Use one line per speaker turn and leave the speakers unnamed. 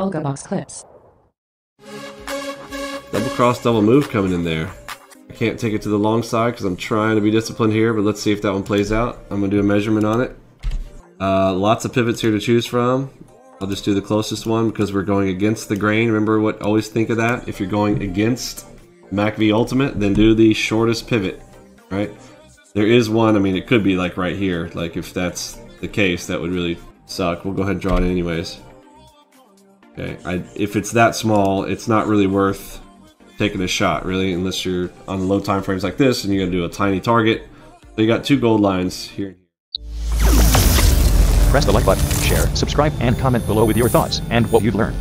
AlgoBox Clips.
Double cross, double move coming in there. I can't take it to the long side because I'm trying to be disciplined here, but let's see if that one plays out. I'm going to do a measurement on it. Uh, lots of pivots here to choose from. I'll just do the closest one because we're going against the grain. Remember what? Always think of that. If you're going against MACV Ultimate, then do the shortest pivot, right? There is one, I mean, it could be like right here. Like if that's the case, that would really suck. We'll go ahead and draw it anyways. Okay, I, if it's that small, it's not really worth taking a shot, really, unless you're on low time frames like this and you're gonna do a tiny target. They got two gold lines here.
Press the like button, share, subscribe, and comment below with your thoughts and what you've learned.